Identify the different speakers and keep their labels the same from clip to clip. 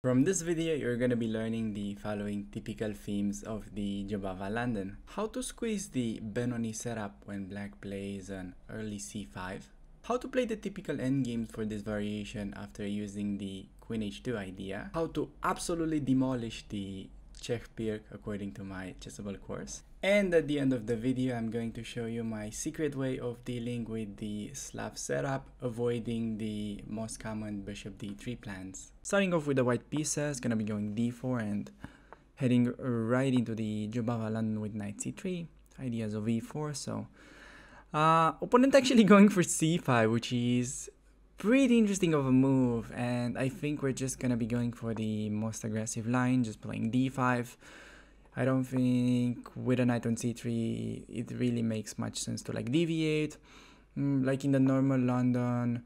Speaker 1: From this video, you're going to be learning the following typical themes of the Jobava London. How to squeeze the Benoni setup when black plays an early c5. How to play the typical endgame for this variation after using the Queen h2 idea. How to absolutely demolish the Czech Pirc according to my Chessable course. And at the end of the video, I'm going to show you my secret way of dealing with the Slav setup, avoiding the most common bishop d3 plans. Starting off with the white pieces, gonna be going d4 and heading right into the Jobava London with knight c3, ideas of e4, so... Uh, opponent actually going for c5, which is pretty interesting of a move. And I think we're just gonna be going for the most aggressive line just playing d5 I don't think with a knight on c3 it really makes much sense to like deviate. Mm, like in the normal London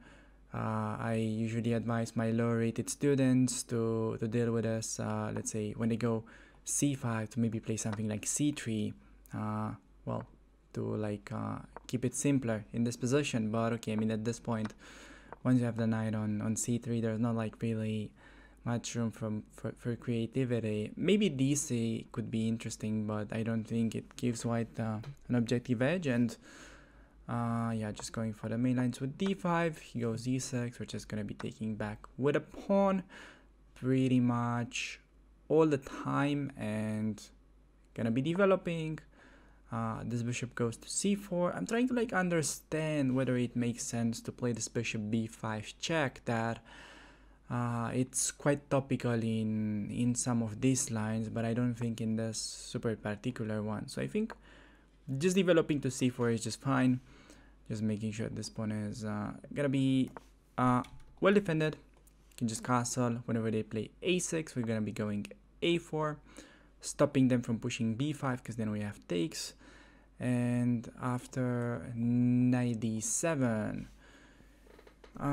Speaker 1: uh, I usually advise my lower rated students to, to deal with us, uh, let's say when they go c5 to maybe play something like c3 uh, well to like uh, keep it simpler in this position. But okay I mean at this point once you have the knight on, on c3, there's not like really much room for, for creativity. Maybe dc could be interesting, but I don't think it gives white uh, an objective edge. And uh, yeah, just going for the main lines with d5, he goes e6, which is going to be taking back with a pawn pretty much all the time and gonna be developing uh, this bishop goes to c4. I'm trying to like understand whether it makes sense to play this bishop b5 check that uh, it's quite topical in in some of these lines but I don't think in this super particular one. So I think just developing to c4 is just fine. Just making sure this pawn is uh, gonna be uh, well defended. You can just castle whenever they play a6. We're gonna be going a4 stopping them from pushing b5 because then we have takes and after 97 uh,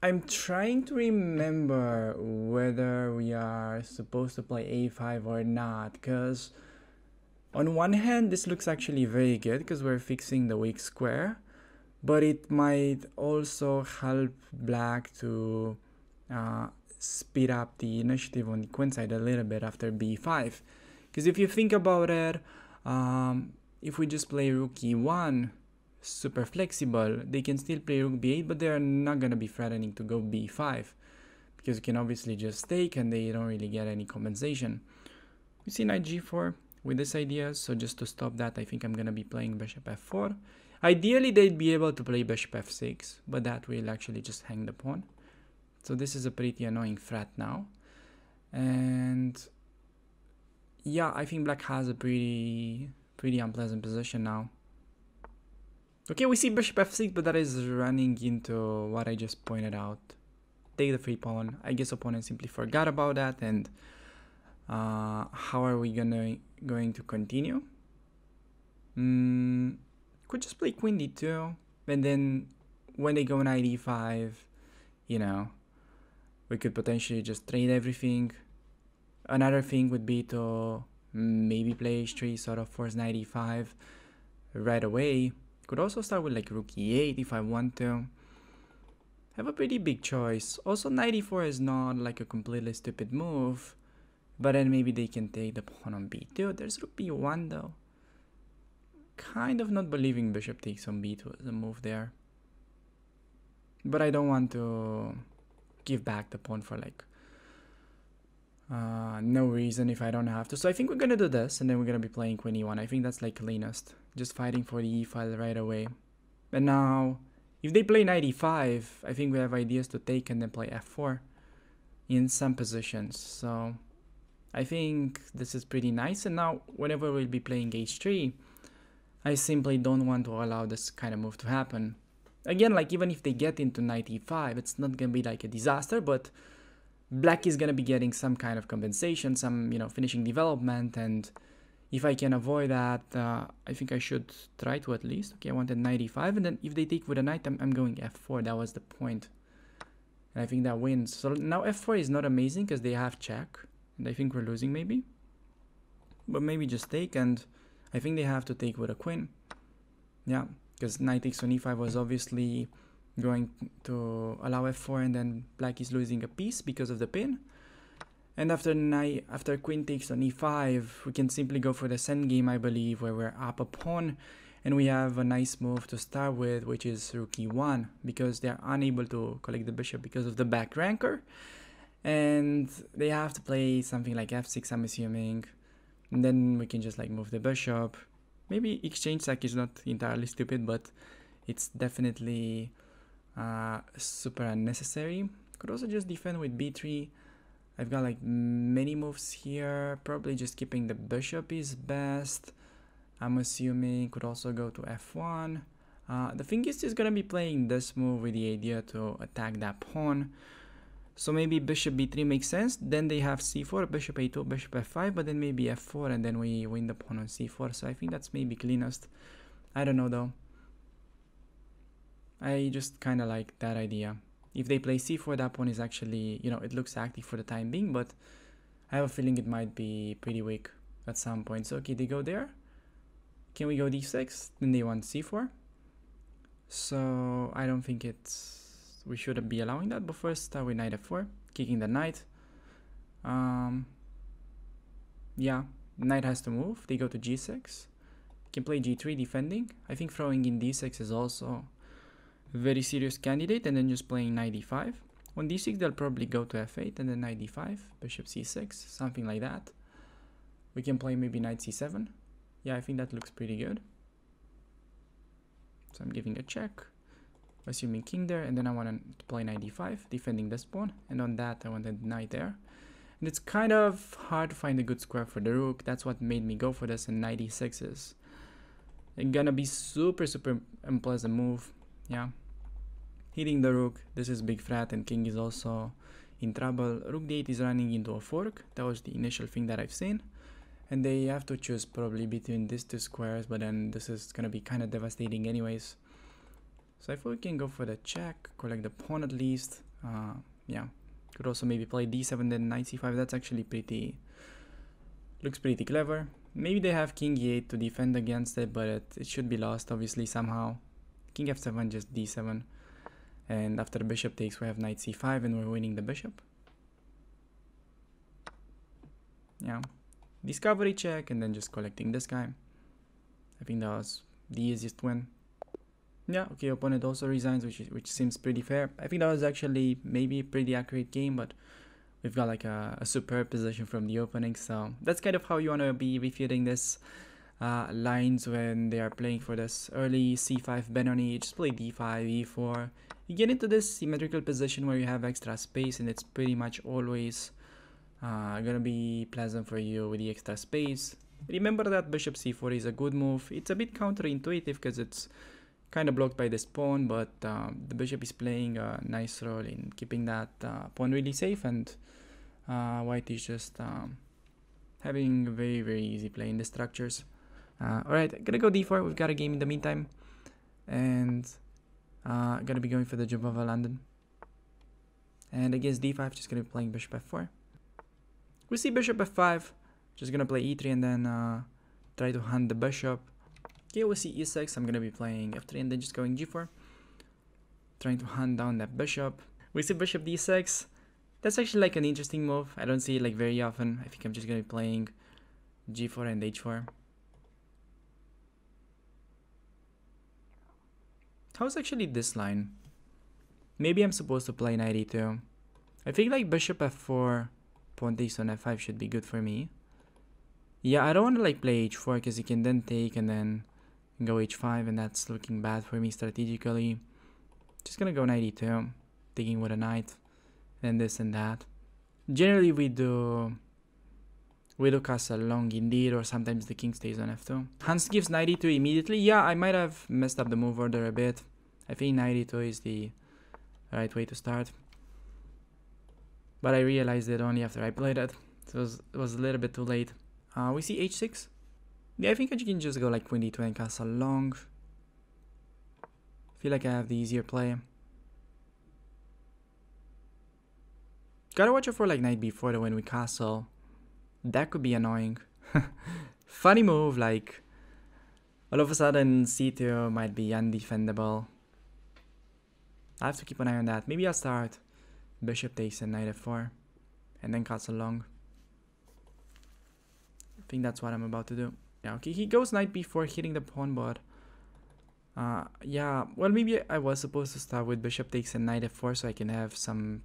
Speaker 1: I'm trying to remember whether we are supposed to play a5 or not because on one hand this looks actually very good because we're fixing the weak square but it might also help black to uh, speed up the initiative on the queen side a little bit after b5 because if you think about it um, if we just play rook e1, super flexible, they can still play rook b8, but they're not going to be threatening to go b5 because you can obviously just take and they don't really get any compensation. We see knight g4 with this idea, so just to stop that, I think I'm going to be playing bishop f4. Ideally, they'd be able to play bishop f6, but that will actually just hang the pawn. So this is a pretty annoying threat now. And yeah, I think black has a pretty pretty unpleasant position now. Okay, we see bishop f6, but that is running into what I just pointed out. Take the free pawn. I guess opponent simply forgot about that, and uh, how are we gonna going to continue? Mm, could just play queen d2, and then when they go knight e5, you know, we could potentially just trade everything Another thing would be to maybe play h3, sort of force knight e5 right away. Could also start with like rook e8 if I want to. Have a pretty big choice. Also, knight e4 is not like a completely stupid move. But then maybe they can take the pawn on b2. There's rook b1 though. Kind of not believing bishop takes on b2 as a move there. But I don't want to give back the pawn for like uh, no reason if I don't have to. So I think we're gonna do this, and then we're gonna be playing queen e1. I think that's like cleanest. Just fighting for the e file right away. And now, if they play knight e5, I think we have ideas to take and then play f4 in some positions. So I think this is pretty nice. And now, whenever we'll be playing h3, I simply don't want to allow this kind of move to happen. Again, like even if they get into knight e5, it's not gonna be like a disaster, but black is going to be getting some kind of compensation, some, you know, finishing development. And if I can avoid that, uh, I think I should try to at least. Okay, I wanted 95. And then if they take with a knight, I'm, I'm going f4. That was the point. And I think that wins. So now f4 is not amazing because they have check. And I think we're losing maybe. But maybe just take. And I think they have to take with a queen. Yeah, because knight takes on e5 was obviously going to allow f4 and then black is losing a piece because of the pin. And after knight, after queen takes on e5, we can simply go for the send game, I believe, where we're up a pawn and we have a nice move to start with, which is rook e1, because they're unable to collect the bishop because of the back ranker. And they have to play something like f6, I'm assuming. And then we can just like move the bishop. Maybe exchange sack is not entirely stupid, but it's definitely uh, super unnecessary. Could also just defend with b3. I've got like many moves here. Probably just keeping the bishop is best. I'm assuming could also go to f1. Uh, the thing is, he's gonna be playing this move with the idea to attack that pawn. So maybe bishop b3 makes sense. Then they have c4, bishop a2, bishop f5, but then maybe f4, and then we win the pawn on c4. So I think that's maybe cleanest. I don't know though. I just kind of like that idea. If they play c4, that pawn is actually, you know, it looks active for the time being, but I have a feeling it might be pretty weak at some point. So okay, they go there. Can we go d6? Then they want c4. So I don't think it's we shouldn't be allowing that. But first start with knight f4, kicking the knight. Um, yeah, knight has to move. They go to g6. Can play g3 defending. I think throwing in d6 is also very serious candidate. And then just playing knight d5. On d6 they'll probably go to f8 and then knight d5, bishop c6, something like that. We can play maybe knight c7 yeah, I think that looks pretty good. So I'm giving a check, assuming king there, and then I want to play knight d5, defending this pawn, and on that I want wanted knight there. And it's kind of hard to find a good square for the rook, that's what made me go for this, in knight e6 is gonna be super, super unpleasant move, yeah. Hitting the rook, this is big threat, and king is also in trouble. Rook d8 is running into a fork, that was the initial thing that I've seen. And they have to choose probably between these two squares but then this is gonna be kind of devastating anyways. So I thought we can go for the check collect the pawn at least. Uh, yeah. Could also maybe play d7 then knight c5 that's actually pretty looks pretty clever. Maybe they have king e8 to defend against it but it, it should be lost obviously somehow king f7 just d7 and after the bishop takes we have knight c5 and we're winning the bishop yeah discovery check and then just collecting this guy. I think that was the easiest win. Yeah, okay, opponent also resigns, which is, which seems pretty fair. I think that was actually maybe a pretty accurate game, but we've got like a, a superb position from the opening, so that's kind of how you want to be refuting this uh, lines when they are playing for this early c5 Benoni. Just play d5, e4. You get into this symmetrical position where you have extra space and it's pretty much always uh, gonna be pleasant for you with the extra space. Remember that bishop c4 is a good move. It's a bit counterintuitive because it's kind of blocked by this pawn, but um, the bishop is playing a nice role in keeping that uh, pawn really safe, and uh, white is just um, having a very, very easy play in the structures. Uh, Alright, gonna go d4. We've got a game in the meantime, and uh, gonna be going for the Jobava London. And against d5, just gonna be playing bishop f4. We see bishop f5. Just gonna play e3 and then uh, try to hunt the bishop. Okay, we see e6. I'm gonna be playing f3 and then just going g4. Trying to hunt down that bishop. We see bishop d6. That's actually like an interesting move. I don't see it like very often. I think I'm just gonna be playing g4 and h4. How's actually this line? Maybe I'm supposed to play knight e2. I think like bishop f4 pawn takes on f5 should be good for me. Yeah, I don't want to like play h4 because you can then take and then go h5 and that's looking bad for me strategically. Just gonna go knight e2, taking with a knight, and this and that. Generally we do we do castle long indeed or sometimes the king stays on f2. Hans gives knight e2 immediately. Yeah, I might have messed up the move order a bit. I think knight e2 is the right way to start but I realized it only after I played it. So it was, it was a little bit too late. Uh, we see h6. Yeah, I think you can just go like queen d2 and castle long. feel like I have the easier play. Gotta watch out for like knight b4 though when we castle. That could be annoying. Funny move, like all of a sudden c2 might be undefendable. I have to keep an eye on that. Maybe I'll start bishop takes and knight f4 and then castle long. I think that's what I'm about to do. Yeah, okay, he goes knight b4 hitting the pawn but uh, yeah, well maybe I was supposed to start with bishop takes and knight f4 so I can have some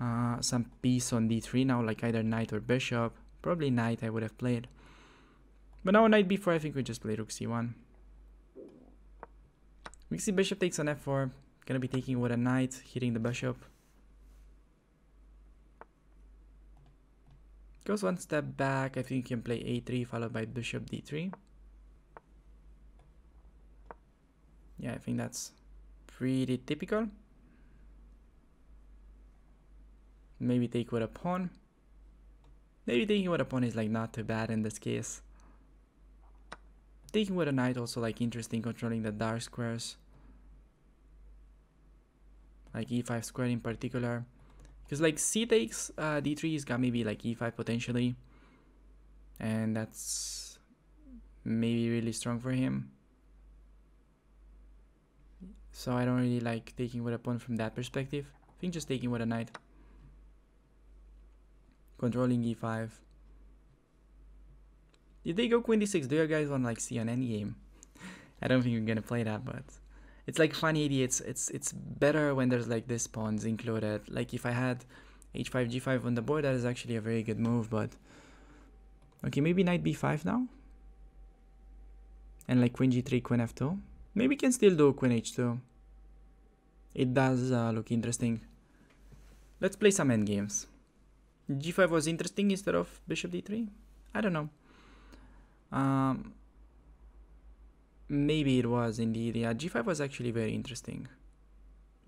Speaker 1: uh, some piece on d3 now like either knight or bishop. Probably knight I would have played. But now knight b4 I think we just play rook c1. We see bishop takes on f4. Gonna be taking with a knight, hitting the bishop. Goes one step back. I think you can play a3 followed by bishop d3. Yeah, I think that's pretty typical. Maybe take with a pawn. Maybe taking with a pawn is like not too bad in this case. Taking with a knight also like interesting controlling the dark squares. Like e5 square in particular. Because like c takes uh, d3 is got maybe like e5 potentially. And that's maybe really strong for him. So I don't really like taking with a pawn from that perspective. I think just taking with a knight. Controlling e5. Did they go queen d6? Do you guys want like see an endgame? I don't think you're gonna play that, but it's like funny idiots. It's it's better when there's like this pawns included. Like if I had h5 g5 on the board, that is actually a very good move. But okay, maybe knight b5 now, and like queen g3, queen f2. Maybe we can still do queen h2. It does uh, look interesting. Let's play some endgames. G5 was interesting instead of bishop d3. I don't know. Um, maybe it was indeed. Yeah, g5 was actually very interesting.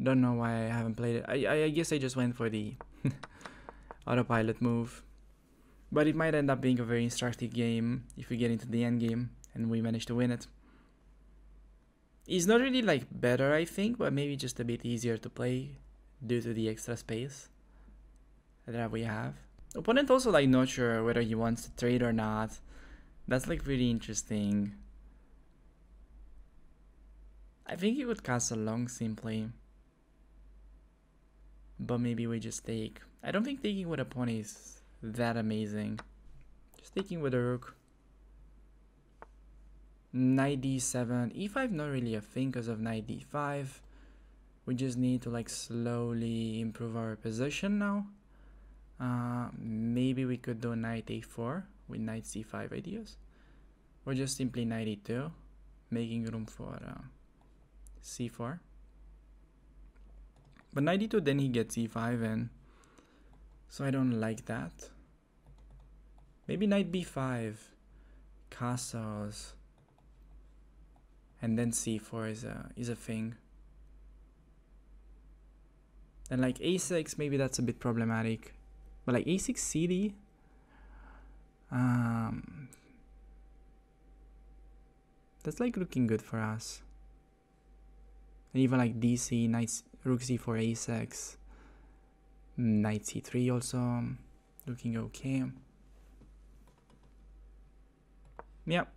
Speaker 1: Don't know why I haven't played it. I, I guess I just went for the autopilot move. But it might end up being a very instructive game if we get into the end game and we manage to win it. It's not really like better, I think, but maybe just a bit easier to play due to the extra space that we have. Opponent also like not sure whether he wants to trade or not. That's like really interesting. I think he would castle long simply. But maybe we just take. I don't think taking with a pawn is that amazing. Just taking with a rook. Knight d7. e5 not really a thing because of knight d5. We just need to like slowly improve our position now. Uh, maybe we could do knight a4 with knight c5 ideas. Or just simply knight e2, making room for uh, c4. But knight e2 then he gets e5 and so I don't like that. Maybe knight b5, castles, and then c4 is a is a thing. And like a6, maybe that's a bit problematic. But like a6 cd, um, that's like looking good for us. And even like dc, knight, rook c4, a6, knight c3 also looking okay. Yep.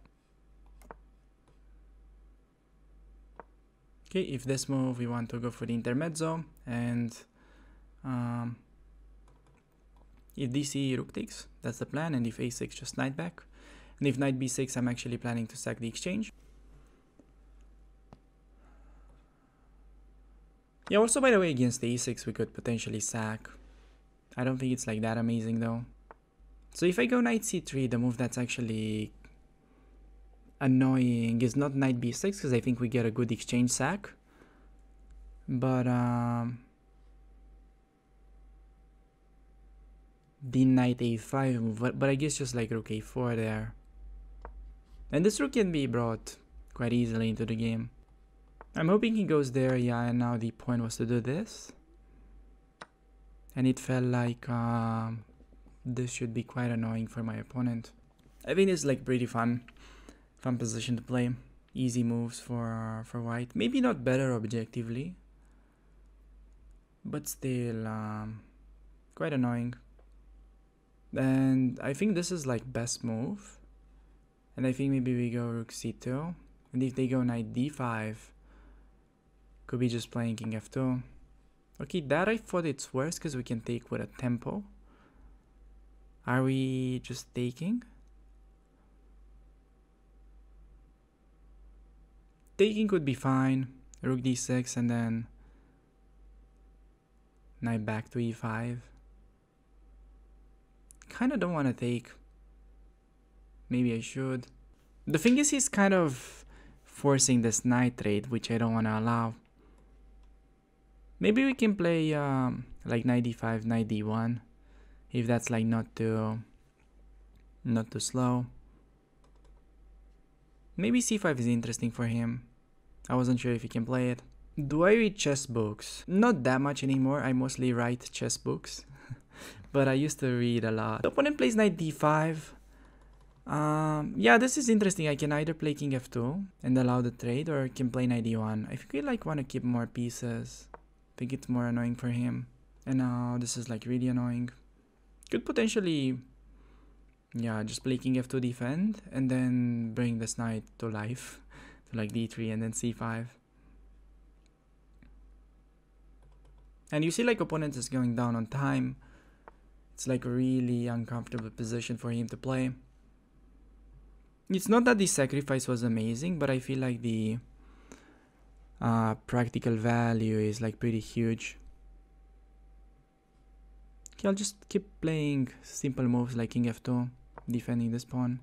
Speaker 1: Okay, if this move we want to go for the intermezzo and um, if dc rook takes, that's the plan, and if a6 just knight back. And if knight b6, I'm actually planning to sack the exchange. Yeah, also by the way, against the e6 we could potentially sack. I don't think it's like that amazing though. So if I go knight c3, the move that's actually annoying is not knight b6 because I think we get a good exchange sack. But um, the knight a5 move, but, but I guess just like rook a4 there. And this rook can be brought quite easily into the game. I'm hoping he goes there, yeah, and now the point was to do this. And it felt like um, this should be quite annoying for my opponent. I think it's like pretty fun, fun position to play. Easy moves for for white. Maybe not better objectively, but still um, quite annoying. And I think this is like best move. And I think maybe we go rook c2. And if they go knight d5, Could be just playing king f2. Okay, that I thought it's worse because we can take with a tempo. Are we just taking? Taking could be fine. Rook d6 and then knight back to e5. Kinda don't want to take. Maybe I should. The thing is he's kind of forcing this knight trade, which I don't want to allow. Maybe we can play um, like knight d5, knight d1, if that's like not too, not too slow. Maybe c5 is interesting for him. I wasn't sure if he can play it. Do I read chess books? Not that much anymore. I mostly write chess books. But I used to read a lot. The opponent plays knight d5. Um, yeah, this is interesting. I can either play king f2 and allow the trade or I can play knight d1. I think we like want to keep more pieces. I think it's more annoying for him. And now this is like really annoying. Could potentially, yeah, just play king f2 defend and then bring this knight to life. to like d3 and then c5. And you see like opponent is going down on time. It's like a really uncomfortable position for him to play. It's not that the sacrifice was amazing, but I feel like the uh, practical value is like pretty huge. Okay, I'll just keep playing simple moves like king f2, defending this pawn.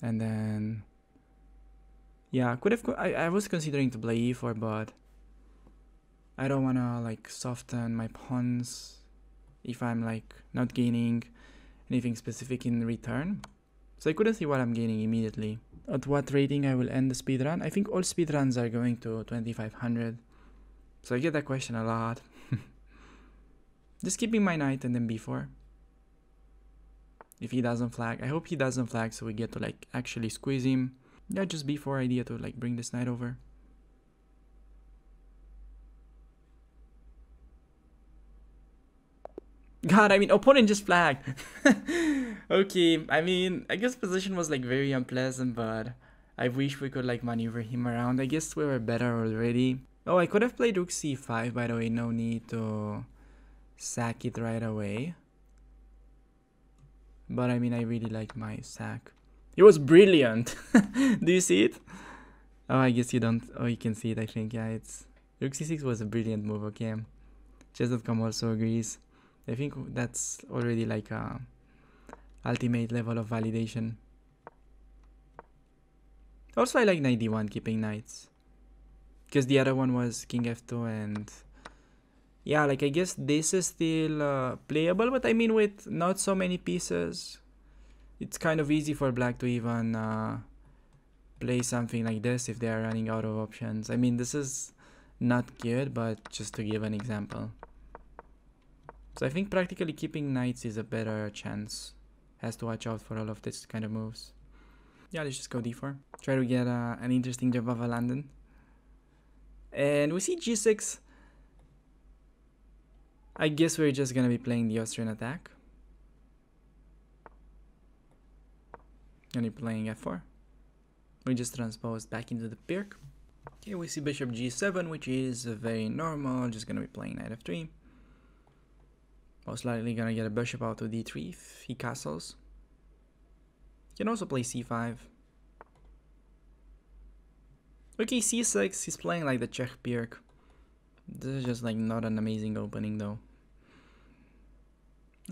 Speaker 1: And then, yeah, could have. I, I was considering to play e4, but I don't wanna like soften my pawns if I'm like not gaining anything specific in return. So I couldn't see what I'm gaining immediately. At what rating I will end the speedrun? I think all speedruns are going to 2500. So I get that question a lot. Just keeping my knight and then b4. If he doesn't flag. I hope he doesn't flag so we get to like actually squeeze him. Yeah, just b4 idea to like bring this knight over. God, I mean, opponent just flagged. okay, I mean, I guess position was like very unpleasant, but I wish we could like maneuver him around. I guess we were better already. Oh, I could have played rook c5, by the way. No need to sack it right away. But I mean, I really like my sack. It was brilliant. Do you see it? Oh, I guess you don't. Oh, you can see it, I think. Yeah, it's... Rook c6 was a brilliant move, okay? Chess.com also agrees. I think that's already like a ultimate level of validation. Also, I like knight d1, keeping knights. Because the other one was king f2 and... Yeah, like I guess this is still uh, playable, but I mean with not so many pieces, it's kind of easy for black to even uh, play something like this if they are running out of options. I mean, this is not good, but just to give an example. So I think practically keeping knights is a better chance. Has to watch out for all of this kind of moves. Yeah, let's just go d4. Try to get uh, an interesting Jobava London. And we see g6. I guess we're just gonna be playing the Austrian attack. Gonna be playing f4. We just transpose back into the Pirc. Okay, we see bishop g7, which is very normal. Just gonna be playing knight f3. Most likely gonna get a bishop out to d3 if he castles. Can also play c5. Okay, c6, he's playing like the Czech Pirc. This is just like not an amazing opening though.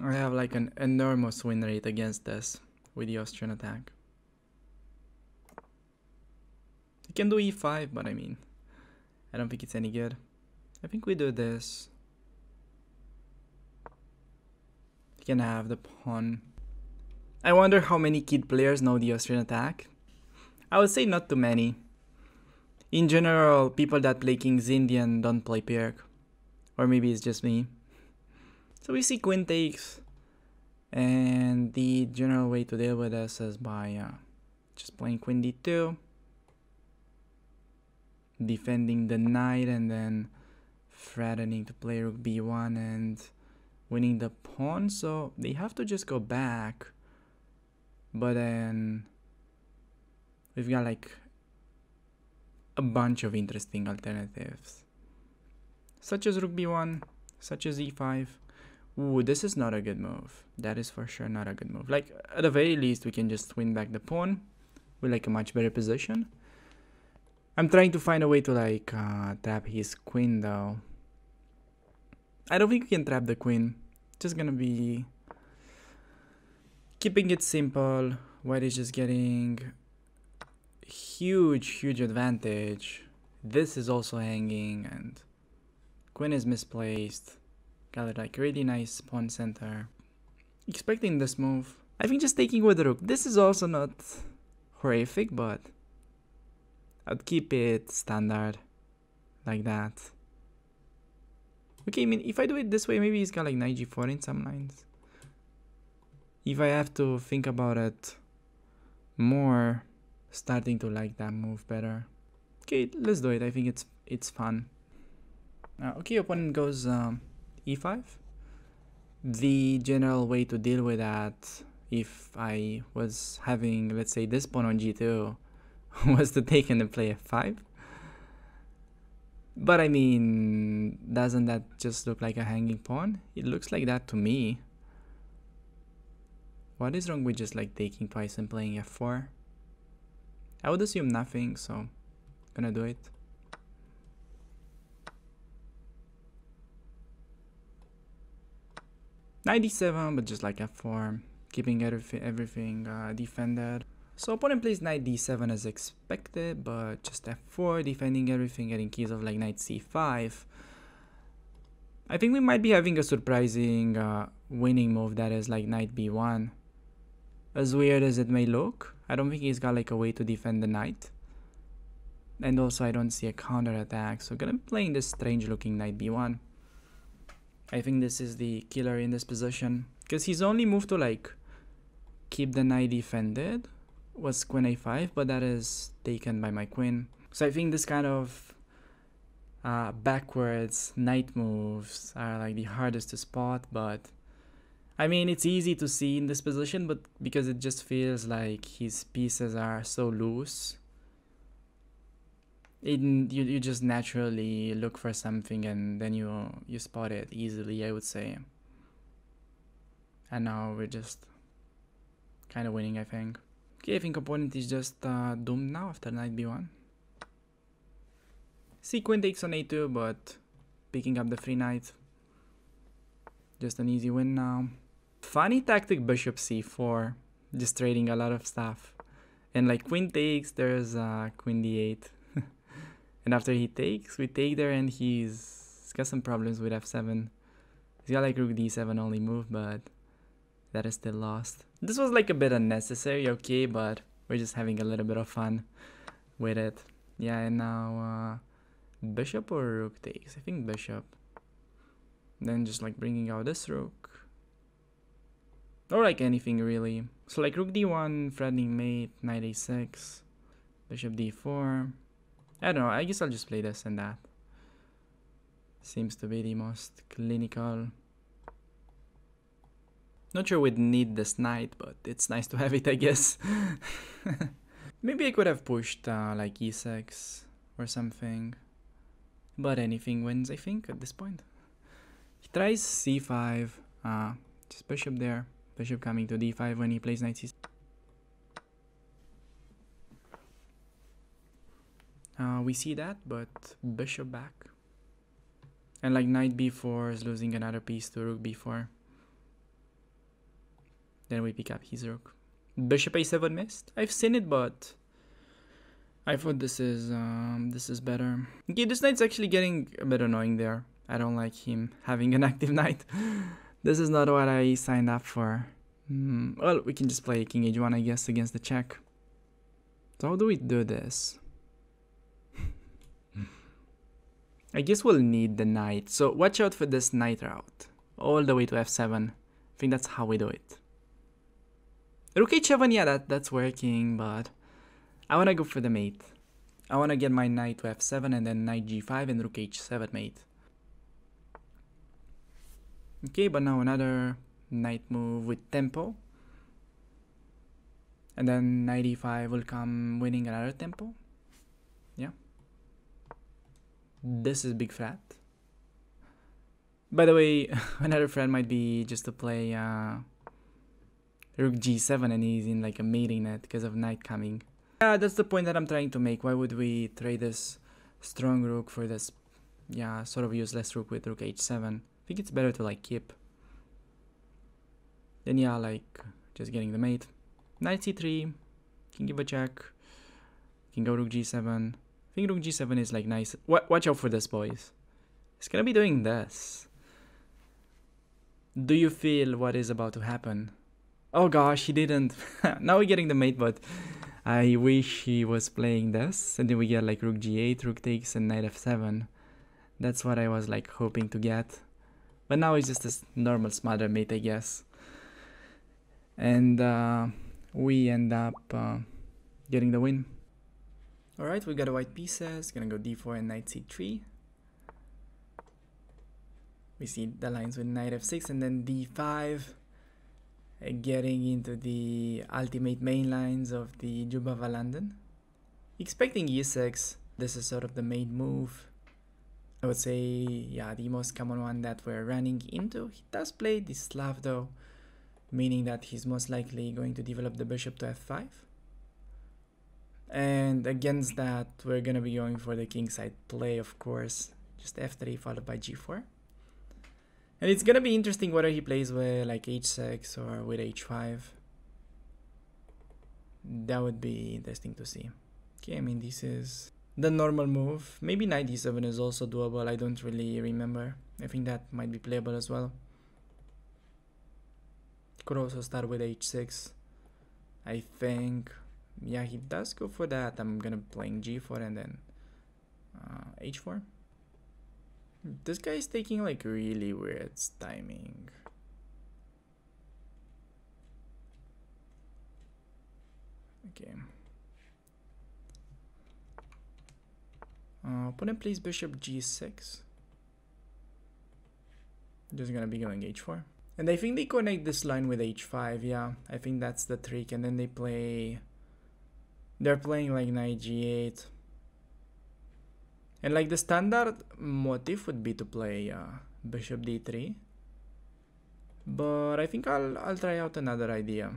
Speaker 1: I have like an enormous win rate against this with the Austrian attack. He can do e5, but I mean, I don't think it's any good. I think we do this. Can have the pawn. I wonder how many kid players know the Austrian attack. I would say not too many. In general, people that play King's Indian don't play Pirc. Or maybe it's just me. So we see queen takes. And the general way to deal with this is by uh, just playing queen d2. Defending the knight and then threatening to play rook b1 and winning the pawn so they have to just go back but then we've got like a bunch of interesting alternatives, such as rook b1, such as e5. Ooh, this is not a good move. That is for sure not a good move. Like, at the very least, we can just win back the pawn with like a much better position. I'm trying to find a way to like uh, trap his queen though. I don't think we can trap the queen. Just gonna be keeping it simple. White is just getting huge, huge advantage. This is also hanging and queen is misplaced. Got like really nice pawn center. Expecting this move. I think just taking with the rook. This is also not horrific, but I'd keep it standard like that. Okay, I mean, if I do it this way, maybe he's got like knight g4 in some lines. If I have to think about it more, starting to like that move better. Okay, let's do it. I think it's it's fun. Uh, okay, opponent goes um, e5. The general way to deal with that, if I was having, let's say, this pawn on g2, was to take and play f5. But I mean, doesn't that just look like a hanging pawn? It looks like that to me. What is wrong with just like taking twice and playing f4? I would assume nothing, so gonna do it. Ninety-seven, but just like f4, keeping everything, everything uh, defended. So opponent plays knight d7 as expected, but just f4, defending everything, getting keys of like knight c5. I think we might be having a surprising uh, winning move that is like knight b1. As weird as it may look, I don't think he's got like a way to defend the knight. And also I don't see a counter attack, so gonna be playing this strange looking knight b1. I think this is the killer in this position, because he's only moved to like keep the knight defended was queen a5, but that is taken by my queen. So I think this kind of uh, backwards knight moves are like the hardest to spot, but I mean, it's easy to see in this position, but because it just feels like his pieces are so loose, it, you, you just naturally look for something and then you, you spot it easily, I would say. And now we're just kind of winning, I think. Think opponent is just uh, doomed now after knight b1. C queen takes on a2, but picking up the free knight. Just an easy win now. Funny tactic bishop c4, just trading a lot of stuff. And like queen takes, there's uh, queen d8. and after he takes, we take there and he's, he's got some problems with f7. He's got like rook d7 only move, but that is still lost. This was like a bit unnecessary, okay, but we're just having a little bit of fun with it. Yeah, and now uh, bishop or rook takes? I think bishop. Then just like bringing out this rook. Or like anything really. So like rook d1, threatening mate, knight a6, bishop d4. I don't know, I guess I'll just play this and that. Seems to be the most clinical. Not sure we'd need this knight, but it's nice to have it, I guess. Maybe I could have pushed uh, like e6 or something. But anything wins, I think, at this point. He tries c5, uh, just bishop there. Bishop coming to d5 when he plays knight c6. Uh, we see that, but bishop back. And like knight b4 is losing another piece to rook b4. Then we pick up his rook. Bishop a7 missed. I've seen it, but I thought this is um, this is better. Okay, this knight's actually getting a bit annoying there. I don't like him having an active knight. this is not what I signed up for. Mm, well, we can just play king h1, I guess, against the check. So how do we do this? I guess we'll need the knight. So watch out for this knight route. All the way to f7. I think that's how we do it. Rook h7, yeah, that, that's working, but I want to go for the mate. I want to get my knight to f7 and then knight g5 and rook h7 mate. Okay, but now another knight move with tempo. And then knight e5 will come winning another tempo. Yeah. This is big flat. By the way, another friend might be just to play uh, rook g7 and he's in like a mating net because of knight coming. Yeah, that's the point that I'm trying to make. Why would we trade this strong rook for this, yeah, sort of useless rook with rook h7? I think it's better to like keep. Then yeah, like just getting the mate. Knight c3, can give a check, can go rook g7. I think rook g7 is like nice. Watch out for this, boys. He's gonna be doing this. Do you feel what is about to happen? Oh gosh, he didn't. now we're getting the mate, but I wish he was playing this. And then we get like rook g8, rook takes, and knight f7. That's what I was like hoping to get. But now it's just a normal smother mate, I guess. And uh, we end up uh, getting the win. Alright, we got a white pieces. Gonna go d4 and knight c3. We see the lines with knight f6 and then d5 uh, Uh, getting into the ultimate main lines of the Jobava London. Expecting e6, this is sort of the main move. I would say, yeah, the most common one that we're running into. He does play the Slav though, meaning that he's most likely going to develop the bishop to f5. And against that, we're gonna be going for the kingside play, of course. Just f3 followed by g4. And it's gonna be interesting whether he plays with like h6 or with h5. That would be interesting to see. Okay, I mean this is the normal move. Maybe knight d7 is also doable, I don't really remember. I think that might be playable as well. Could also start with h6. I think, yeah, he does go for that. I'm gonna playing g4 and then uh, h4. This guy is taking like really weird timing. Okay. Uh, opponent plays bishop g6. Just gonna be going h4. And I think they connect this line with h5, yeah. I think that's the trick. And then they play... They're playing like knight g8. And like the standard motif would be to play uh, bishop d3. But I think I'll, I'll try out another idea.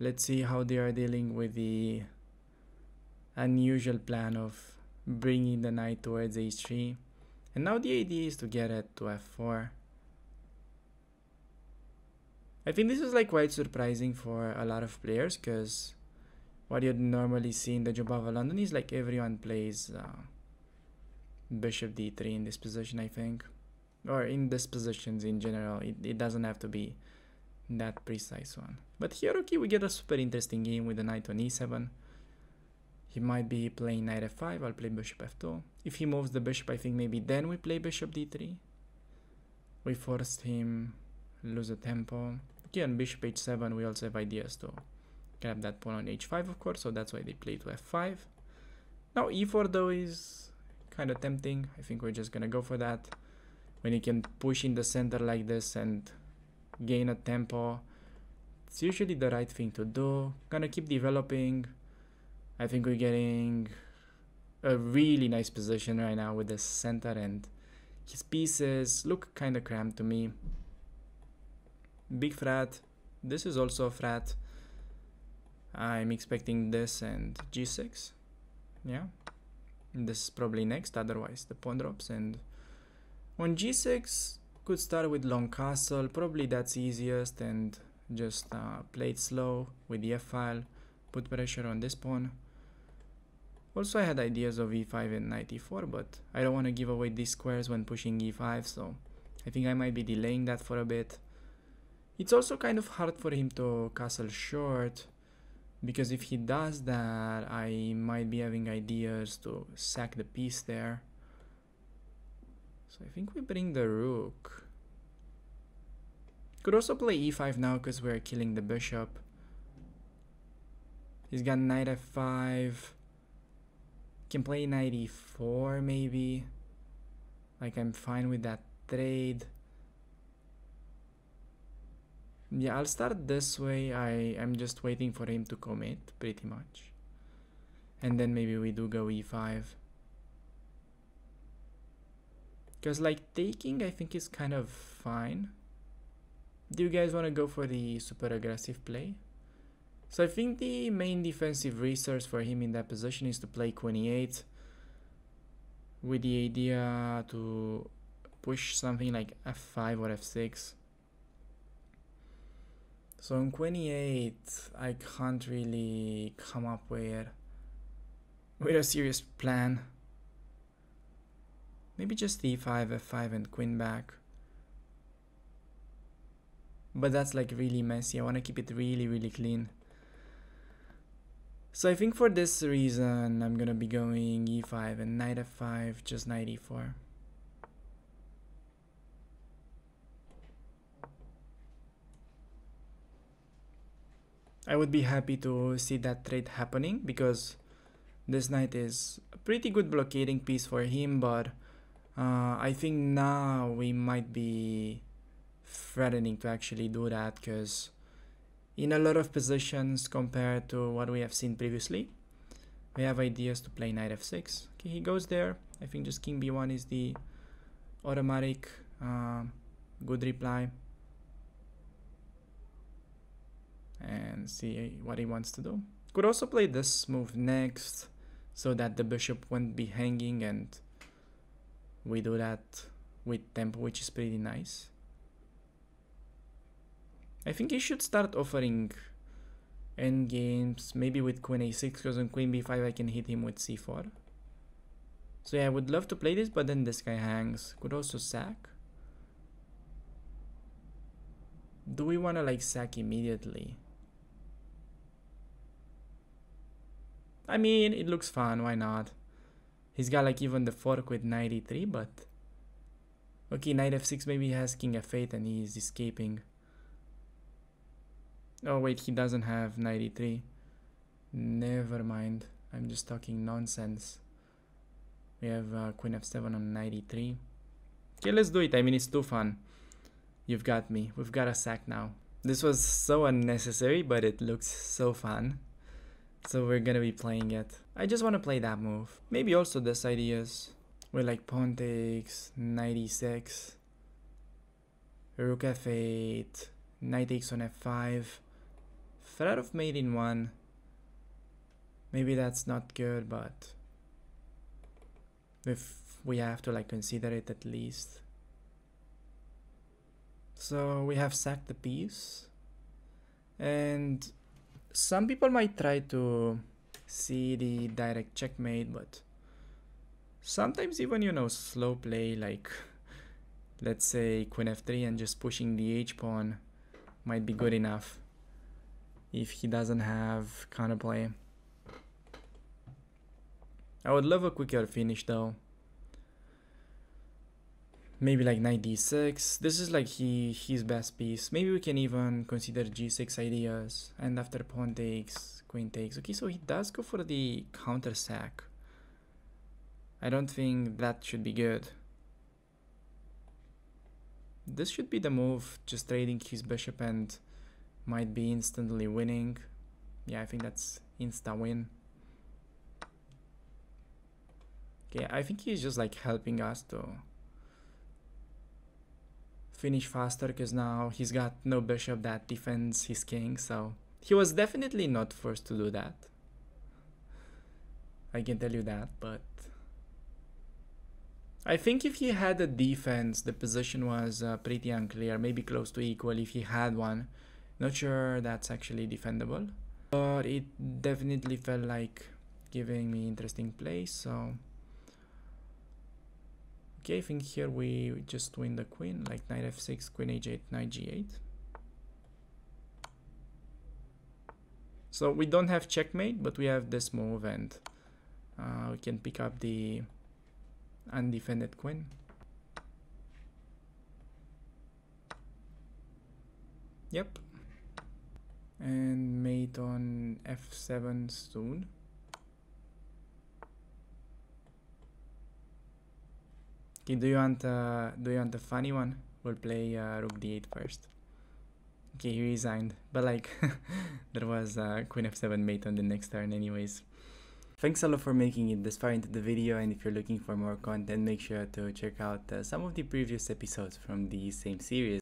Speaker 1: Let's see how they are dealing with the unusual plan of bringing the knight towards h3. And now the idea is to get it to f4. I think this is like quite surprising for a lot of players because what you'd normally see in the Jobava London is like everyone plays uh, bishop d3 in this position I think. Or in these positions in general. It, it doesn't have to be that precise one. But here okay we get a super interesting game with the knight on e7 he might be playing knight f5 I'll play bishop f2 if he moves the bishop I think maybe then we play bishop d3 we forced him lose a tempo. Okay on bishop h7 we also have ideas too grab that pawn on h5 of course so that's why they play to f5 now e4 though is kind of tempting. I think we're just gonna go for that. When you can push in the center like this and gain a tempo it's usually the right thing to do. Gonna keep developing. I think we're getting a really nice position right now with the center and his pieces look kind of cramped to me. Big frat. This is also a frat I'm expecting this and g6 yeah. This is probably next otherwise the pawn drops. And on g6 could start with long castle. Probably that's easiest and just uh, play it slow with the f-file. Put pressure on this pawn. Also I had ideas of e5 and knight e4 but I don't want to give away these squares when pushing e5 so I think I might be delaying that for a bit. It's also kind of hard for him to castle short because if he does that I might be having ideas to sack the piece there. So I think we bring the rook. Could also play e5 now because we're killing the bishop. He's got knight f5 can play knight e4 maybe. Like I'm fine with that trade yeah, I'll start this way. I am just waiting for him to commit, pretty much. And then maybe we do go e5. Because like taking I think is kind of fine. Do you guys want to go for the super aggressive play? So I think the main defensive resource for him in that position is to play queen e8 with the idea to push something like f5 or f6. So in 28, I can't really come up with with a serious plan. Maybe just e5, f5 and queen back. But that's like really messy. I want to keep it really, really clean. So I think for this reason, I'm gonna be going e5 and knight f5, just knight e4. I would be happy to see that trade happening because this knight is a pretty good blockading piece for him, but uh, I think now we might be threatening to actually do that because in a lot of positions compared to what we have seen previously, we have ideas to play knight f6. Okay, he goes there. I think just king b1 is the automatic uh, good reply. And see what he wants to do. Could also play this move next so that the bishop won't be hanging and we do that with tempo which is pretty nice. I think he should start offering endgames maybe with queen a6 because on queen b5 I can hit him with c4. So yeah I would love to play this but then this guy hangs. Could also sack. Do we want to like sack immediately? I mean, it looks fun, why not? He's got like even the fork with 93, but... Okay, knight f6 maybe he has king f8 and he's escaping. Oh wait, he doesn't have 93. Never mind, I'm just talking nonsense. We have uh, queen f7 on 93. Okay, let's do it, I mean it's too fun. You've got me, we've got a sack now. This was so unnecessary, but it looks so fun. So we're gonna be playing it. I just wanna play that move. Maybe also this ideas. With like pawn takes, 96, rook f8, knight takes on f5, threat of mate in 1. Maybe that's not good, but if we have to like consider it at least. So we have sacked the piece and some people might try to see the direct checkmate, but sometimes even, you know, slow play like, let's say queen f3 and just pushing the h-pawn might be good enough if he doesn't have counterplay. I would love a quicker finish though maybe like knight d6 this is like he his best piece. Maybe we can even consider g6 ideas and after pawn takes queen takes. Okay so he does go for the counter sack. I don't think that should be good. This should be the move just trading his bishop and might be instantly winning. Yeah i think that's insta win. Okay i think he's just like helping us to finish faster because now he's got no bishop that defends his king. So he was definitely not forced to do that. I can tell you that but I think if he had a defense the position was uh, pretty unclear. Maybe close to equal if he had one. Not sure that's actually defendable but it definitely felt like giving me interesting play so Okay, I think here we just win the queen, like knight f6, queen h8, knight g8. So we don't have checkmate, but we have this move and uh, we can pick up the undefended queen. Yep. And mate on f7 soon. Okay, do you want uh, do you want the funny one? We'll play uh, rook d8 first. Okay, he resigned, but like there was uh, queen f7 mate on the next turn anyways. Thanks a lot for making it this far into the video and if you're looking for more content make sure to check out uh, some of the previous episodes from the same series.